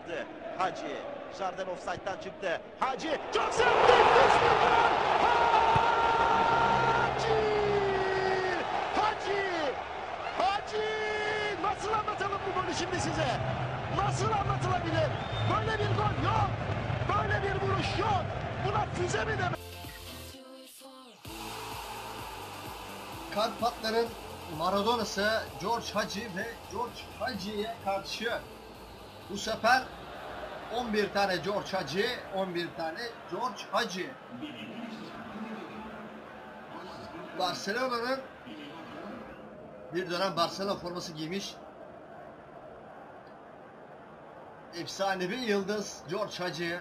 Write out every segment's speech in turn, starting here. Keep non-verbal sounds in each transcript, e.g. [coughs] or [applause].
aldı. Hacı. Jarden offside'dan çıktı. Hacı çok sert. Hacı! Hacı! Hacı! Nasıl anlatalım bu golü şimdi size? Nasıl anlatılabilir? Böyle bir gol yok. Böyle bir vuruş yok. Buna füze mi demek? Karpatların Maradona'sı George Hacı ve George Hacı'ya karşı bu sefer 11 tane George Hacı, 11 tane George Hacı. Barcelona'nın bir dönem Barcelona forması giymiş efsanevi yıldız George Hacı.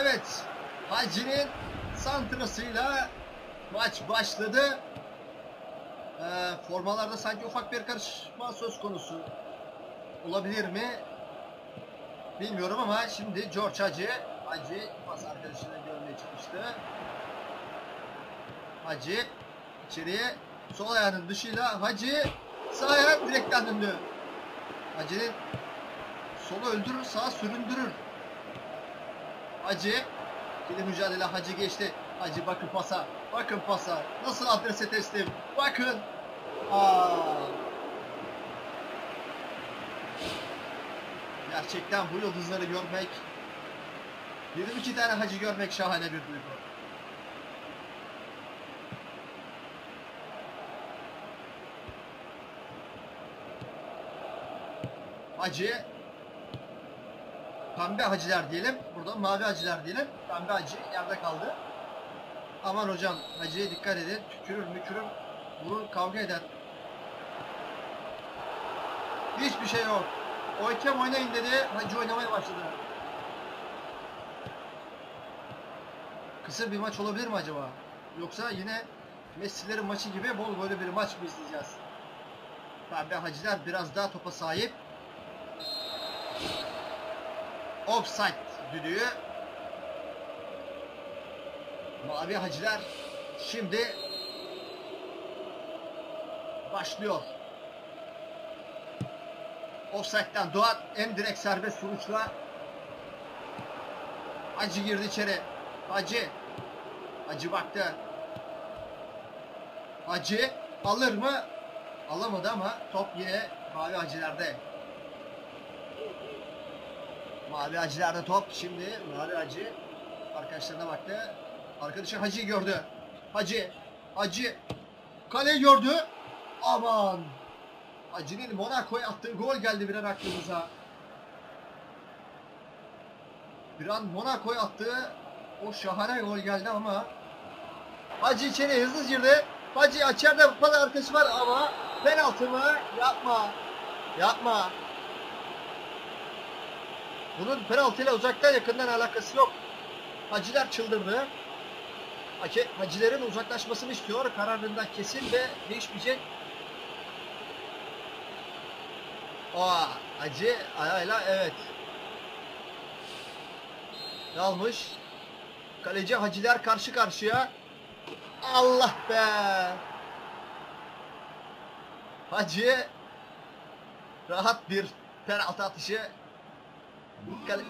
Evet, Hacı'nin santrasıyla maç başladı. Ee, formalarda sanki ufak bir karışma söz konusu olabilir mi? Bilmiyorum ama şimdi George Hacı, Hacı pas arkadaşını görmeye çalıştı. Hacı içeriye sol ayağının dışıyla Hacı sağ ayağı direkten döndü. Hacı'nin solu öldürür, sağa süründürür. Hacı. İkili mücadele Hacı geçti. Hacı bakın pasa. Bakın pasa. Nasıl adrese teslim. Bakın. Gerçekten bu yıldızları görmek 22 tane hacı görmek şahane bir duygu. Hacı Pembe hacılar diyelim. Burada mavi hacılar diyelim. Pembe hacı yerde kaldı. Aman hocam hacıya dikkat edin. Tükürür mükürür. Vurur kavga eder. Hiçbir şey yok. Oykem oynayın dedi. Hacı oynamaya başladı. Kısır bir maç olabilir mi acaba? Yoksa yine Messi'lerin maçı gibi bol böyle bir maç mı izleyeceğiz? Pembe hacılar biraz daha topa sahip. Offside düdüğü. Mavi Hacılar şimdi başlıyor. Offside'den Doğan en direkt serbest vuruşla Hacı girdi içeri. Hacı. Hacı baktı. Hacı alır mı? Alamadı ama top yine Mavi Hacılar'da. Mavi Hacılar'da top. Şimdi Mavi Hacı arkadaşlarına baktı. Arkadaşı Hacı'yı gördü. Hacı. Hacı. Kaleyi gördü. Aman. Hacı'nın Monaco'ya attığı gol geldi bir an aklımıza. Bir an Monaco'ya attığı o şahane gol geldi ama Hacı içeri hızlı girdi. Hacı içeride pas arkadaşı var ama penaltı mı? Yapma. Yapma. Bunun penaltıyla uzaktan yakından alakası yok. Hacılar çıldırdı. Hake, Hacilerin uzaklaşmasını istiyor. Kararından kesin ve değişmeyecek. Aa, Hacı ayağıyla evet. Dalmış. Kaleci Haciler karşı karşıya. Allah be. Hacı rahat bir penaltı atışı Kale,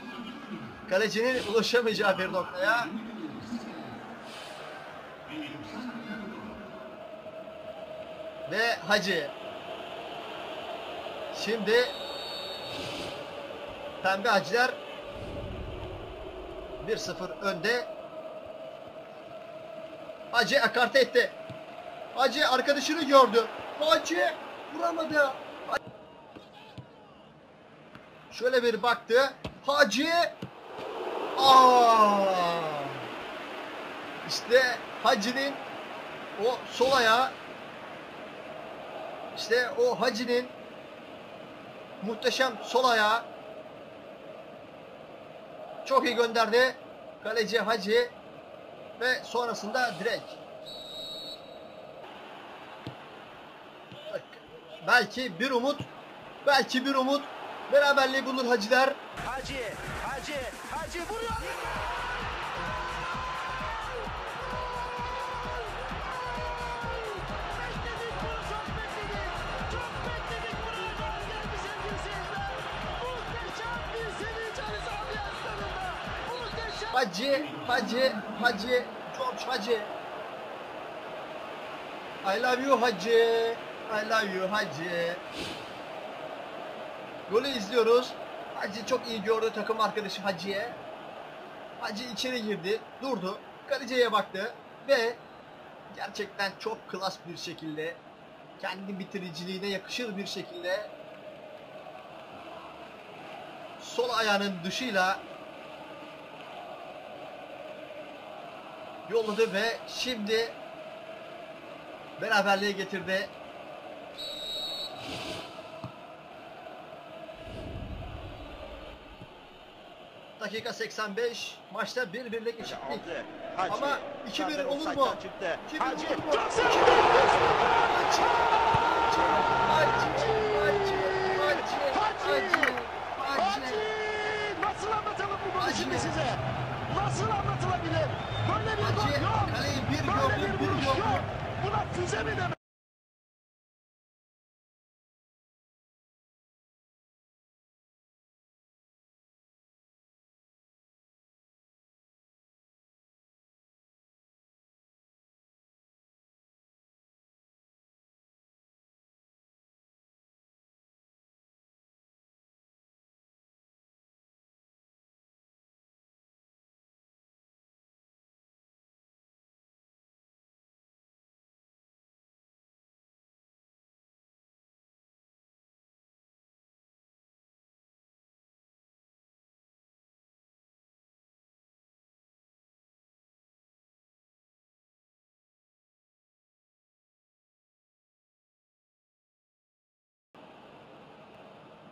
kalecinin ulaşamayacağı bir noktaya ve Hacı şimdi Pembe Hacılar 1-0 önde Hacı akarte etti Hacı arkadaşını gördü Hacı vuramadı Şöyle bir baktı. Hacı. Aa! İşte Hacı'nın o sol ayağı işte o Hacı'nın muhteşem sol ayağı çok iyi gönderdi. Kaleci Hacı ve sonrasında direkt. Belki bir umut, belki bir umut Beraberliği bulur Hacılar. Hacı, Hacı, Hacı vuruyor. Hacı, Hacı, Hacı, George Hacı. I love you Hacı. I love you Hacı. Golü izliyoruz. Hacı çok iyi gördü takım arkadaşı Hacı'ya. Hacı içeri girdi, durdu, kaleciye baktı ve gerçekten çok klas bir şekilde kendi bitiriciliğine yakışır bir şekilde sol ayağının dışıyla yolladı ve şimdi beraberliğe getirdi. Dakika 85 maçta bir birlik eşitlik. Ama 2-1 Zaten olur mu? offside'den Çıktı. 2-1 Hacı. olur mu? Çok sert. Hacı,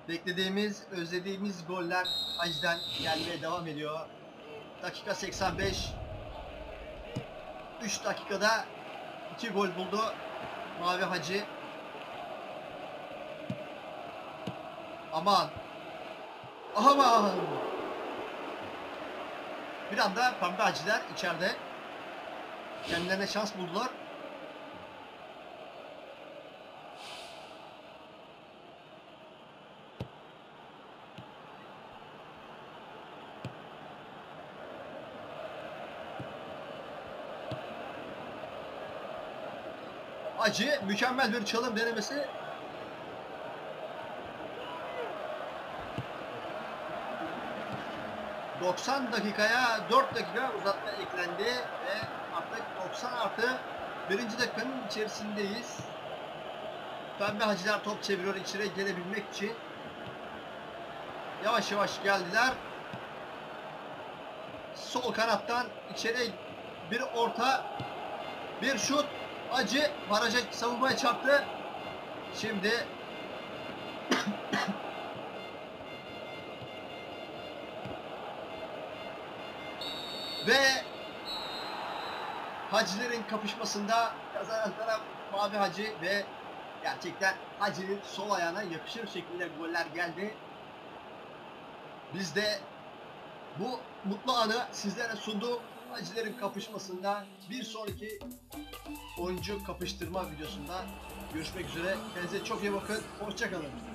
Beklediğimiz, özlediğimiz goller Hacı'den gelmeye devam ediyor. Dakika 85. 3 dakikada 2 gol buldu Mavi Hacı. Aman. Aman. Bir anda Pembe Hacılar içeride. Kendilerine şans buldular. Acı mükemmel bir çalım denemesi. ...90 dakikaya 4 dakika uzatma eklendi ve artık 90 artı birinci dakikanın içerisindeyiz. Pembe Hacılar top çeviriyor içeri gelebilmek için. Yavaş yavaş geldiler. Sol kanattan içeri bir orta, bir şut. Acı baraja savunmaya çarptı. Şimdi [coughs] ve Hacıların kapışmasında kazanan taraf Mavi Hacı ve gerçekten Hacı'nın sol ayağına yakışır şekilde goller geldi. Biz de bu mutlu anı sizlere sunduk. Hacıların kapışmasında bir sonraki oyuncu kapıştırma videosunda görüşmek üzere. Kendinize çok iyi bakın. Hoşçakalın.